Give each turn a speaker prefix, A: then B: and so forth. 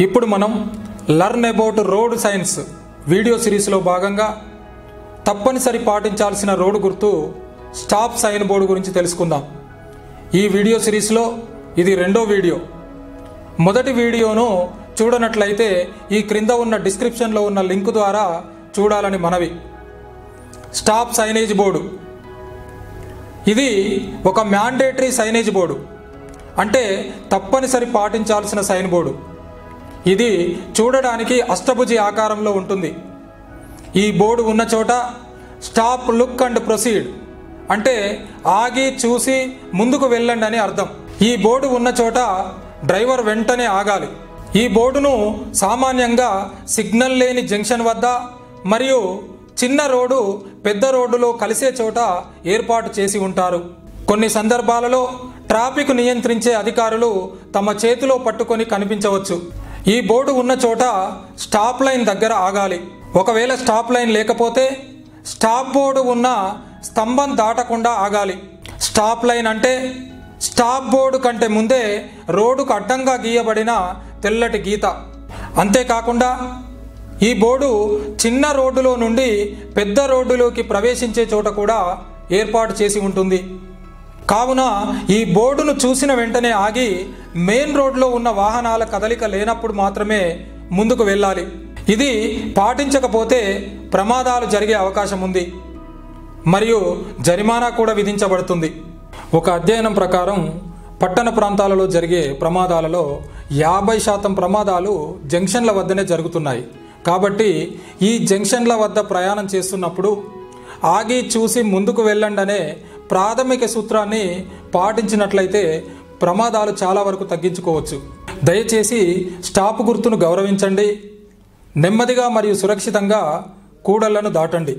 A: ఇప్పుడు మనం learn about road signs video సిరీస్లో భాగంగా తప్పనిసరి పాటించాల్సిన రోడ్డు గుర్తు స్టాప్ సైన్ బోర్డు గురించి తెలుసుకుందాం. ఈ వీడియో సిరీస్లో ఇది రెండో వీడియో. మొదటి వీడియోను చూడనట్లయితే ఈ క్రింద ఉన్న డిస్క్రిప్షన్లో ఉన్న లింక్ ద్వారా చూడాలని మనవి. Stop signage board. ఇది ఒక మ్యాండేటరీ సైనేజ్ బోర్డు. అంటే తప్పనిసరి పాటించాల్సిన సైన్ బోర్డు. ఇది చూడడానికి అష్టభుజి ఆకారంలో ఉంటుంది. ఈ బోర్డు ఉన్న చోట స్టాప్ లుక్ అండ్ ప్రొసీడ్ అంటే ఆగి చూసి ముందుకు వెళ్ళండి అని అర్థం. ఈ బోర్డు ఉన్న చోట డ్రైవర్ వెంటనే ఆగాలి. ఈ బోర్డును సామాన్యంగా సిగ్నల్ లేని జంక్షన్ వద్ద మరియు చిన్న రోడ్డు పెద్ద రోడ్డులో కలిసే చోట ఏర్పాటు చేసి ఉంటారు. కొన్ని సందర్భాలలో ట్రాఫిక్ నియంత్రించే అధికారులు తమ చేతిలో పట్టుకొని కనిపించవచ్చు. ఈ బోర్డు ఉన్న చోట స్టాప్ లైన్ దగ్గర ఆగాలి. ఒకవేళ స్టాప్ లైన్ లేకపోతే స్టాప్ బోర్డు ఉన్న స్తంభం దాటకుండా ఆగాలి. స్టాప్ లైన్ అంటే స్టాప్ బోర్డు కంటే ముందే రోడ్డుకు అడ్డంగా గీయబడిన తెల్లటి గీత. అంతేకాకుండా ఈ బోర్డు చిన్న రోడ్డులో నుండి పెద్ద రోడ్డులోకి ప్రవేశించే చోట కూడా ఏర్పాటు చేసి ఉంటుంది. కావున ఈ బోర్డును చూసిన వెంటనే ఆగి మెయిన్ రోడ్లో ఉన్న వాహనాల కదలిక లేనప్పుడు మాత్రమే ముందుకు వెళ్ళాలి. ఇది పాటించకపోతే ప్రమాదాలు జరిగే అవకాశం ఉంది. మరియు జరిమానా కూడా విధించబడుతుంది. ఒక అధ్యయనం ప్రకారం పట్టణ ప్రాంతాలలో జరిగే ప్రమాదాలలో యాభై శాతం ప్రమాదాలు జంక్షన్ల వద్దనే జరుగుతున్నాయి. కాబట్టి ఈ జంక్షన్ల వద్ద ప్రయాణం చేస్తున్నప్పుడు ఆగి చూసి ముందుకు వెళ్ళండి అనే ప్రాథమిక సూత్రాన్ని పాటించినట్లయితే ప్రమాదాలు చాలా వరకు తగ్గించుకోవచ్చు. దయచేసి స్టాప్ గుర్తును గౌరవించండి. నెమ్మదిగా మరియు సురక్షితంగా కూడళ్ళను దాటండి.